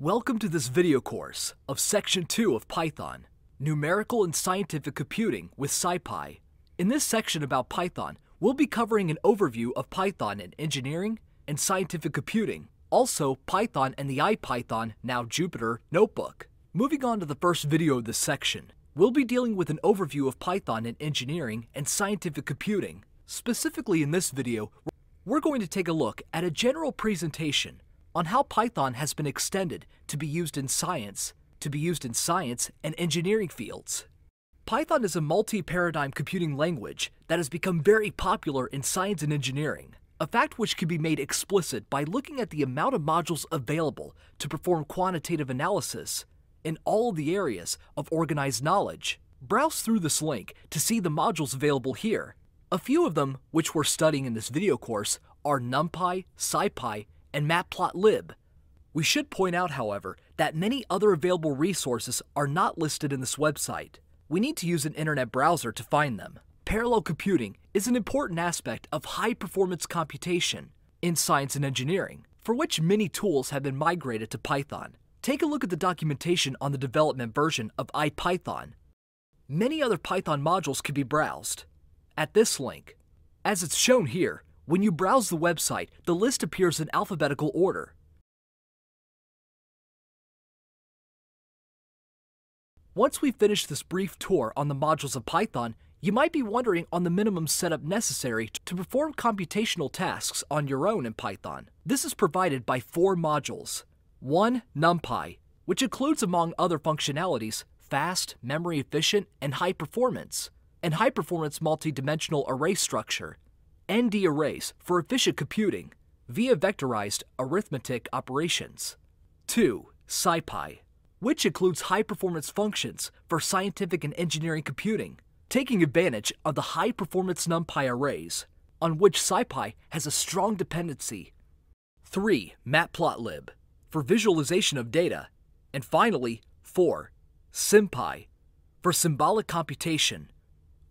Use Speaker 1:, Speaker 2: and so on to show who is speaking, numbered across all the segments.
Speaker 1: Welcome to this video course of Section 2 of Python, Numerical and Scientific Computing with SciPy. In this section about Python, we'll be covering an overview of Python in engineering and scientific computing, also Python and the IPython, now Jupyter, notebook. Moving on to the first video of this section, we'll be dealing with an overview of Python in engineering and scientific computing. Specifically in this video, we're going to take a look at a general presentation on how Python has been extended to be used in science, to be used in science and engineering fields. Python is a multi-paradigm computing language that has become very popular in science and engineering, a fact which can be made explicit by looking at the amount of modules available to perform quantitative analysis in all the areas of organized knowledge. Browse through this link to see the modules available here. A few of them, which we're studying in this video course, are NumPy, SciPy, and Matplotlib. We should point out, however, that many other available resources are not listed in this website. We need to use an internet browser to find them. Parallel computing is an important aspect of high performance computation in science and engineering, for which many tools have been migrated to Python. Take a look at the documentation on the development version of IPython. Many other Python modules can be browsed at this link. As it's shown here, when you browse the website, the list appears in alphabetical order. Once we've finished this brief tour on the modules of Python, you might be wondering on the minimum setup necessary to perform computational tasks on your own in Python. This is provided by four modules. 1. NumPy, which includes among other functionalities, fast, memory efficient, and high performance, and high performance multi-dimensional array structure, ND arrays for efficient computing via vectorized arithmetic operations. 2. SciPy, which includes high performance functions for scientific and engineering computing, taking advantage of the high performance NumPy arrays, on which SciPy has a strong dependency. 3. Matplotlib, for visualization of data. And finally, 4. SymPy, for symbolic computation.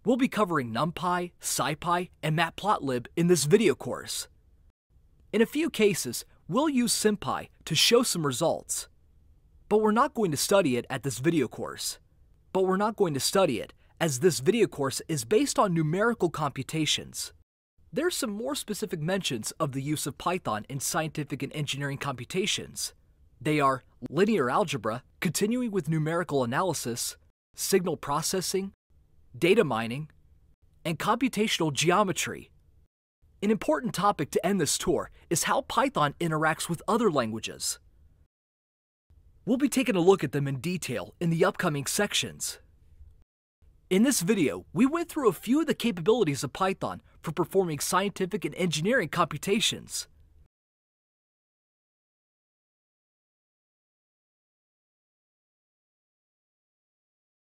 Speaker 1: We'll be covering NumPy, SciPy, and Matplotlib in this video course. In a few cases, we'll use SymPy to show some results. But we're not going to study it at this video course. But we're not going to study it as this video course is based on numerical computations. There's some more specific mentions of the use of Python in scientific and engineering computations. They are linear algebra, continuing with numerical analysis, signal processing, data mining, and computational geometry. An important topic to end this tour is how Python interacts with other languages. We'll be taking a look at them in detail in the upcoming sections. In this video, we went through a few of the capabilities of Python for performing scientific and engineering computations.